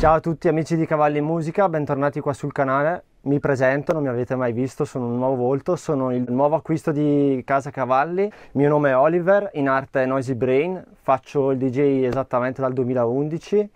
Ciao a tutti amici di Cavalli Musica, bentornati qua sul canale. Mi presento, non mi avete mai visto, sono un nuovo volto, sono il nuovo acquisto di Casa Cavalli. Il mio nome è Oliver, in arte Noisy Brain, faccio il DJ esattamente dal 2011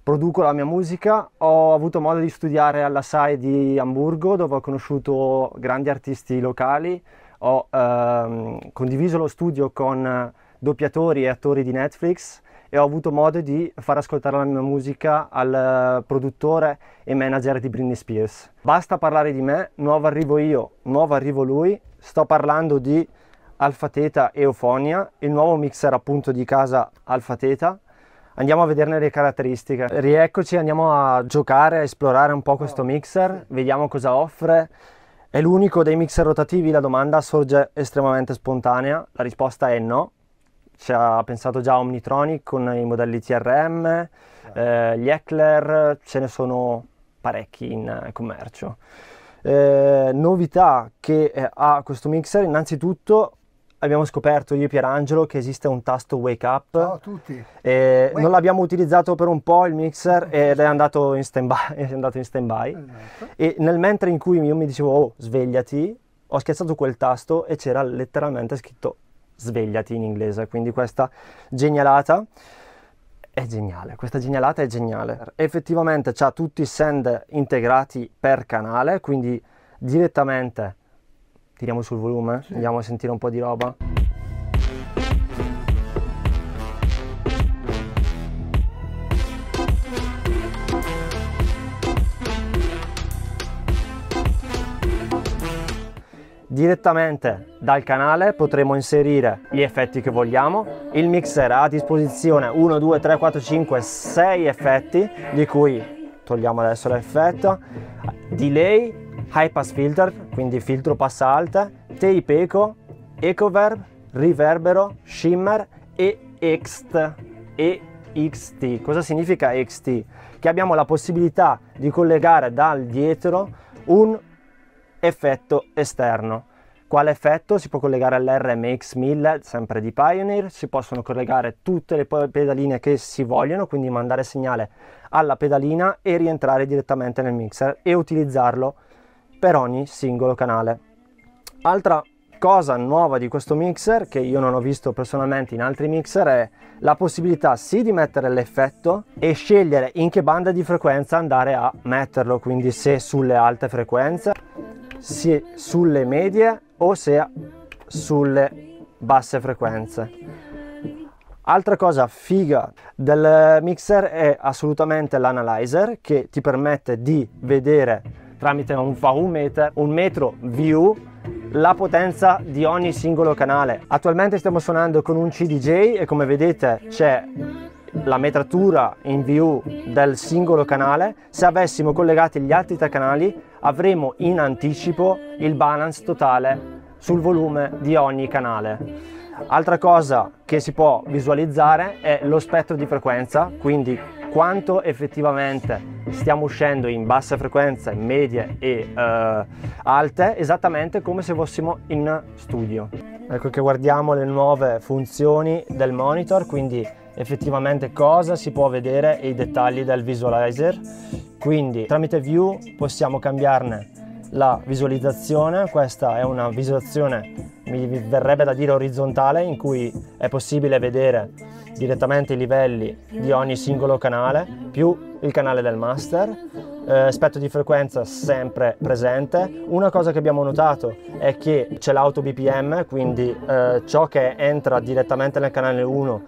produco la mia musica, ho avuto modo di studiare alla SAI di Amburgo dove ho conosciuto grandi artisti locali, ho ehm, condiviso lo studio con doppiatori e attori di Netflix e ho avuto modo di far ascoltare la mia musica al produttore e manager di Britney Spears. Basta parlare di me, nuovo arrivo io, nuovo arrivo lui, sto parlando di Alfa Theta Eufonia, il nuovo mixer appunto di casa Alfa Theta Andiamo a vederne le caratteristiche. Rieccoci, andiamo a giocare, a esplorare un po' questo mixer, vediamo cosa offre. È l'unico dei mixer rotativi? La domanda sorge estremamente spontanea, la risposta è no. Ci ha pensato già Omnitronic con i modelli TRM, eh, gli Eckler, ce ne sono parecchi in commercio. Eh, novità che eh, ha questo mixer, innanzitutto abbiamo scoperto io e Pierangelo che esiste un tasto wake up. Ciao a tutti. E non l'abbiamo utilizzato per un po' il mixer ed è andato in stand-by. Andato in stand esatto. E nel mentre in cui io mi dicevo oh svegliati, ho schiacciato quel tasto e c'era letteralmente scritto svegliati in inglese. Quindi questa genialata è geniale, questa genialata è geniale. Effettivamente ha tutti i send integrati per canale, quindi direttamente tiriamo sul volume, sì. andiamo a sentire un po' di roba. Direttamente dal canale potremo inserire gli effetti che vogliamo. Il mixer ha a disposizione 1, 2, 3, 4, 5, 6 effetti, di cui togliamo adesso l'effetto. Delay, high pass filter, quindi filtro passa alta, tape eco, ecoverb, riverbero, shimmer e ext, EXT. Cosa significa EXT? Che abbiamo la possibilità di collegare dal dietro un effetto esterno. Quale effetto? Si può collegare all'RMX 1000, sempre di Pioneer, si possono collegare tutte le pedaline che si vogliono, quindi mandare segnale alla pedalina e rientrare direttamente nel mixer e utilizzarlo per ogni singolo canale. Altra cosa nuova di questo mixer che io non ho visto personalmente in altri mixer è la possibilità sì di mettere l'effetto e scegliere in che banda di frequenza andare a metterlo, quindi se sulle alte frequenze, se sulle medie o se sulle basse frequenze. Altra cosa figa del mixer è assolutamente l'analyzer che ti permette di vedere tramite un VU meter, un metro view la potenza di ogni singolo canale. Attualmente stiamo suonando con un CDJ e come vedete c'è la metratura in view del singolo canale. Se avessimo collegati gli altri tre canali avremo in anticipo il balance totale sul volume di ogni canale. Altra cosa che si può visualizzare è lo spettro di frequenza, quindi quanto effettivamente stiamo uscendo in basse frequenze, medie e uh, alte, esattamente come se fossimo in studio. Ecco che guardiamo le nuove funzioni del monitor, quindi effettivamente cosa si può vedere e i dettagli del visualizer. Quindi tramite view possiamo cambiarne la visualizzazione, questa è una visualizzazione mi verrebbe da dire orizzontale in cui è possibile vedere direttamente i livelli di ogni singolo canale più il canale del master eh, spettro di frequenza sempre presente. Una cosa che abbiamo notato è che c'è l'auto BPM, quindi eh, ciò che entra direttamente nel canale 1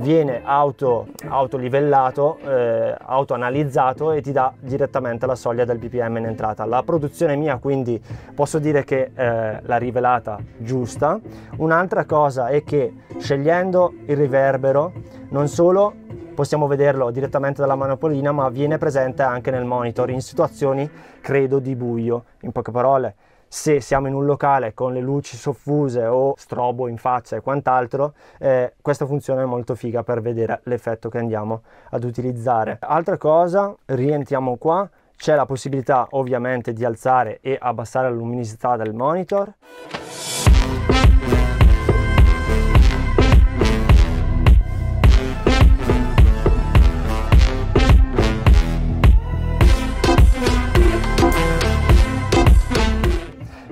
viene auto, autolivellato, eh, autoanalizzato e ti dà direttamente la soglia del BPM in entrata. La produzione mia quindi posso dire che eh, l'ha rivelata giusta. Un'altra cosa è che scegliendo il riverbero non solo possiamo vederlo direttamente dalla manopolina ma viene presente anche nel monitor in situazioni credo di buio in poche parole se siamo in un locale con le luci soffuse o strobo in faccia e quant'altro, eh, questa funzione è molto figa per vedere l'effetto che andiamo ad utilizzare. Altra cosa, rientriamo qua, c'è la possibilità ovviamente di alzare e abbassare la luminosità del monitor.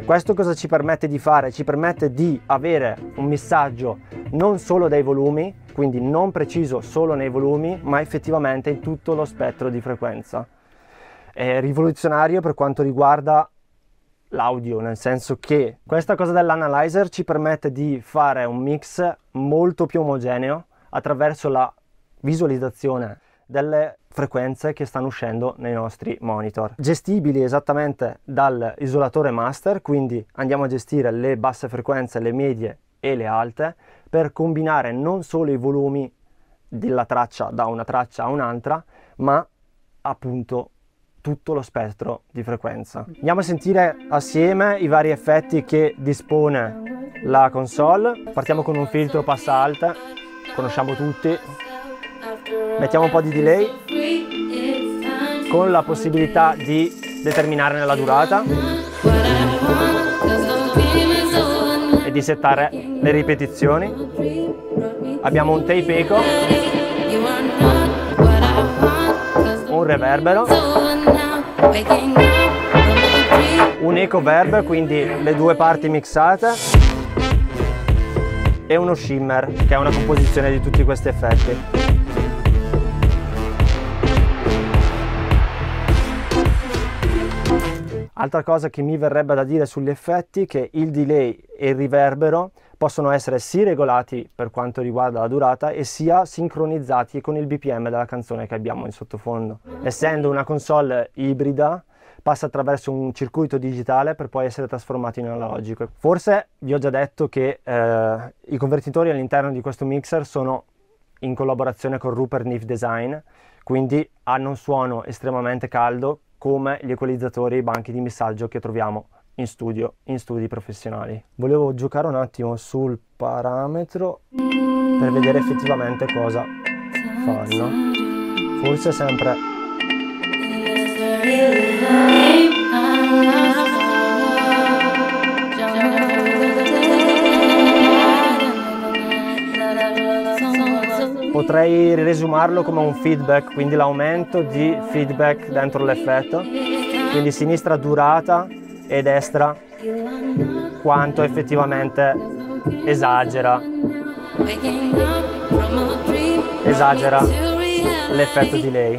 Questo cosa ci permette di fare? Ci permette di avere un missaggio non solo dai volumi, quindi non preciso solo nei volumi, ma effettivamente in tutto lo spettro di frequenza. È rivoluzionario per quanto riguarda l'audio, nel senso che questa cosa dell'analyzer ci permette di fare un mix molto più omogeneo attraverso la visualizzazione delle frequenze che stanno uscendo nei nostri monitor. Gestibili esattamente dall'isolatore master, quindi andiamo a gestire le basse frequenze, le medie e le alte per combinare non solo i volumi della traccia da una traccia a un'altra, ma appunto tutto lo spettro di frequenza. Andiamo a sentire assieme i vari effetti che dispone la console. Partiamo con un filtro passa alte, conosciamo tutti. Mettiamo un po' di delay con la possibilità di determinarne la durata e di settare le ripetizioni. Abbiamo un tape echo, un reverbero un eco verb, quindi le due parti mixate e uno shimmer, che è una composizione di tutti questi effetti. Altra cosa che mi verrebbe da dire sugli effetti è che il delay e il riverbero possono essere sì regolati per quanto riguarda la durata e sia sincronizzati con il BPM della canzone che abbiamo in sottofondo. Essendo una console ibrida, passa attraverso un circuito digitale per poi essere trasformato in analogico. Forse vi ho già detto che eh, i convertitori all'interno di questo mixer sono in collaborazione con Rupert Neve Design, quindi hanno un suono estremamente caldo come gli equalizzatori e i banchi di messaggio che troviamo in studio, in studi professionali. Volevo giocare un attimo sul parametro per vedere effettivamente cosa fanno. Forse sempre potrei riesumarlo come un feedback, quindi l'aumento di feedback dentro l'effetto, quindi sinistra durata e destra quanto effettivamente esagera esagera l'effetto di lei.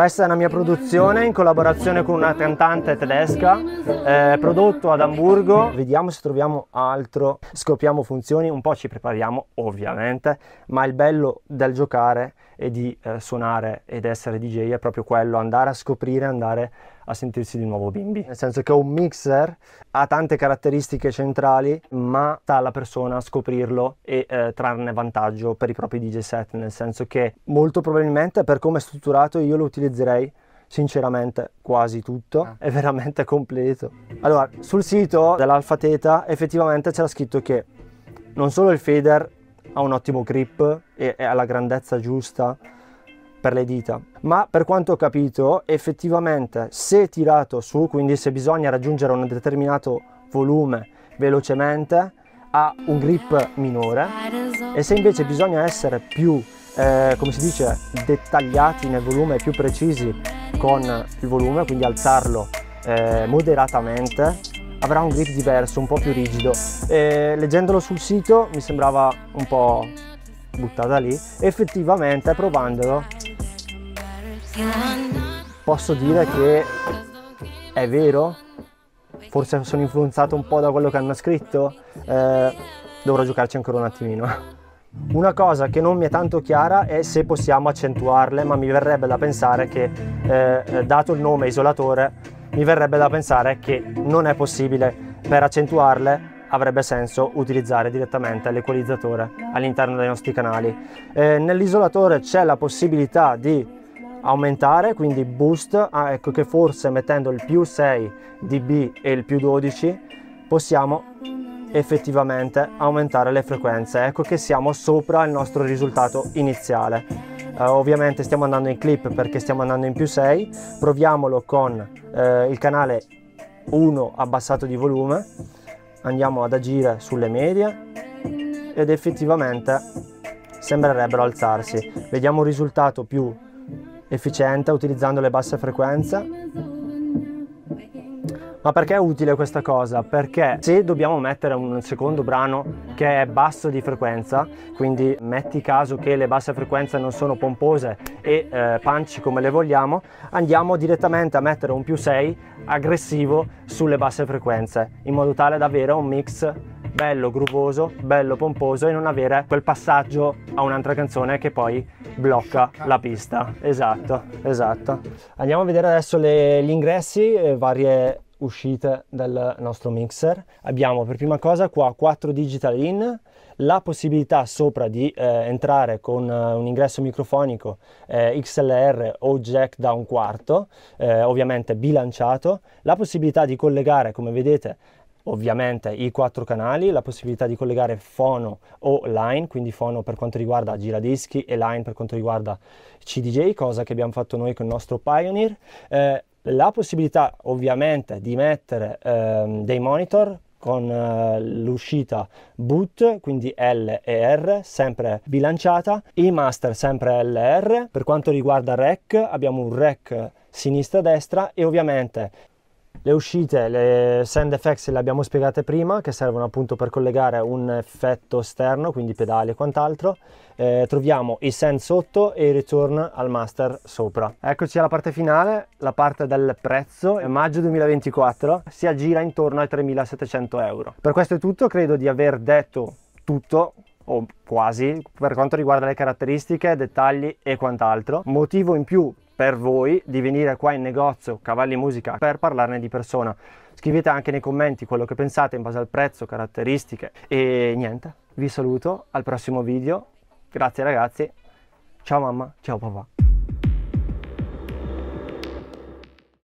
Questa è una mia produzione in collaborazione con una cantante tedesca, eh, prodotto ad Amburgo. Vediamo se troviamo altro, scopriamo funzioni, un po' ci prepariamo ovviamente, ma il bello del giocare e di eh, suonare ed essere DJ è proprio quello, andare a scoprire, andare a sentirsi di nuovo bimbi. Nel senso che un mixer ha tante caratteristiche centrali, ma sta alla persona a scoprirlo e eh, trarne vantaggio per i propri DJ set, nel senso che molto probabilmente per come è strutturato io lo utilizzerei sinceramente quasi tutto, ah. è veramente completo. Allora, sul sito dell'Alfa Theta effettivamente c'era scritto che non solo il fader ha un ottimo grip e ha la grandezza giusta per le dita, ma per quanto ho capito effettivamente se tirato su, quindi se bisogna raggiungere un determinato volume velocemente, ha un grip minore. E se invece bisogna essere più, eh, come si dice, dettagliati nel volume, più precisi con il volume, quindi alzarlo eh, moderatamente, avrà un grip diverso, un po' più rigido. E leggendolo sul sito mi sembrava un po' buttata lì, effettivamente provandolo posso dire che è vero, forse sono influenzato un po' da quello che hanno scritto, eh, dovrò giocarci ancora un attimino. Una cosa che non mi è tanto chiara è se possiamo accentuarle, ma mi verrebbe da pensare che, eh, dato il nome isolatore, mi verrebbe da pensare che non è possibile. Per accentuarle avrebbe senso utilizzare direttamente l'equalizzatore all'interno dei nostri canali. Eh, nell'isolatore c'è la possibilità di aumentare, quindi boost, ah, ecco che forse mettendo il più 6 dB e il più 12 possiamo effettivamente aumentare le frequenze, ecco che siamo sopra il nostro risultato iniziale. Uh, ovviamente stiamo andando in clip perché stiamo andando in più 6, proviamolo con uh, il canale 1 abbassato di volume, andiamo ad agire sulle medie. Ed effettivamente sembrerebbero alzarsi. Vediamo un risultato più efficiente utilizzando le basse frequenze Ma perché è utile questa cosa? Perché se dobbiamo mettere un secondo brano che è basso di frequenza, quindi metti caso che le basse frequenze non sono pompose e eh, punch come le vogliamo, andiamo direttamente a mettere un più 6 aggressivo sulle basse frequenze, in modo tale da avere un mix bello groovoso, bello pomposo e non avere quel passaggio a un'altra canzone che poi blocca la pista. Esatto, esatto. Andiamo a vedere adesso le, gli ingressi, eh, varie uscite del nostro mixer. Abbiamo per prima cosa qua 4 digital in, la possibilità sopra di eh, entrare con uh, un ingresso microfonico eh, XLR o jack da un quarto, eh, ovviamente bilanciato, la possibilità di collegare, come vedete, ovviamente i quattro canali, la possibilità di collegare fono o line, quindi fono per quanto riguarda giradischi e line per quanto riguarda CDJ, cosa che abbiamo fatto noi con il nostro Pioneer. Eh, la possibilità ovviamente di mettere ehm, dei monitor con uh, l'uscita boot, quindi L e R, sempre bilanciata, i master sempre LR. Per quanto riguarda rec, abbiamo un rec sinistra-destra e ovviamente le uscite, le send effects le abbiamo spiegate prima, che servono appunto per collegare un effetto esterno, quindi pedali e quant'altro. Eh, troviamo i send sotto e i return al master sopra. Eccoci alla parte finale, la parte del prezzo. È maggio 2024, si aggira intorno ai 3.700 euro. Per questo è tutto, credo di aver detto tutto o quasi per quanto riguarda le caratteristiche, dettagli e quant'altro. Motivo in più per voi di venire qua in negozio Cavalli Musica per parlarne di persona. Scrivete anche nei commenti quello che pensate in base al prezzo, caratteristiche e niente. Vi saluto al prossimo video. Grazie ragazzi. Ciao mamma, ciao papà.